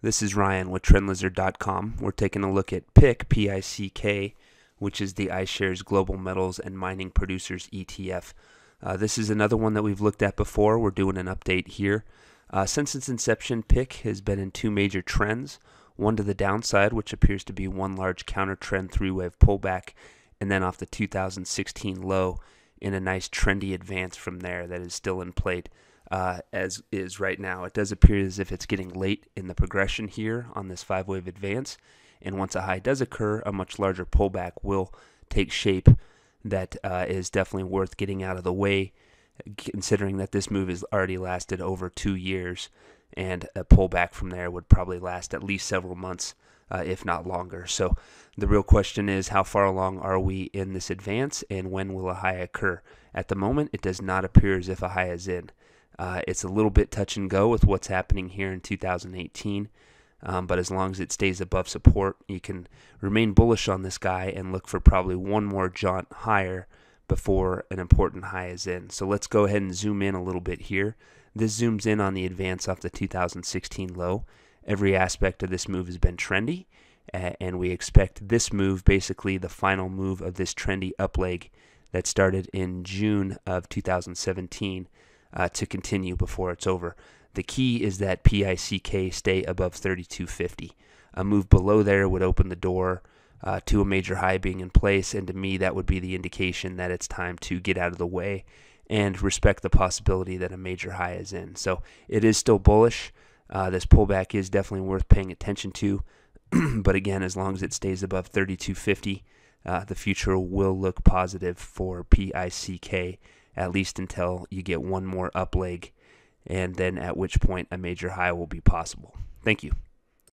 This is Ryan with TrendLizard.com. We're taking a look at PICK, P-I-C-K, which is the iShares Global Metals and Mining Producers ETF. Uh, this is another one that we've looked at before. We're doing an update here. Uh, since its inception, PICK has been in two major trends. One to the downside, which appears to be one large counter trend three wave pullback, and then off the 2016 low in a nice trendy advance from there that is still in plate uh, as is right now. It does appear as if it's getting late in the progression here on this five wave advance. And once a high does occur, a much larger pullback will take shape that uh, is definitely worth getting out of the way, considering that this move has already lasted over two years. And a pullback from there would probably last at least several months, uh, if not longer. So the real question is how far along are we in this advance and when will a high occur? At the moment, it does not appear as if a high is in. Uh, it's a little bit touch and go with what's happening here in 2018. Um, but as long as it stays above support, you can remain bullish on this guy and look for probably one more jaunt higher before an important high is in. So let's go ahead and zoom in a little bit here. This zooms in on the advance off the 2016 low. Every aspect of this move has been trendy, and we expect this move, basically the final move of this trendy up leg that started in June of 2017, uh, to continue before it's over. The key is that PICK stay above 3250. A move below there would open the door uh, to a major high being in place, and to me, that would be the indication that it's time to get out of the way and respect the possibility that a major high is in. So it is still bullish. Uh, this pullback is definitely worth paying attention to. but again, as long as it stays above 3250, uh, the future will look positive for PICK at least until you get one more up leg, and then at which point a major high will be possible. Thank you.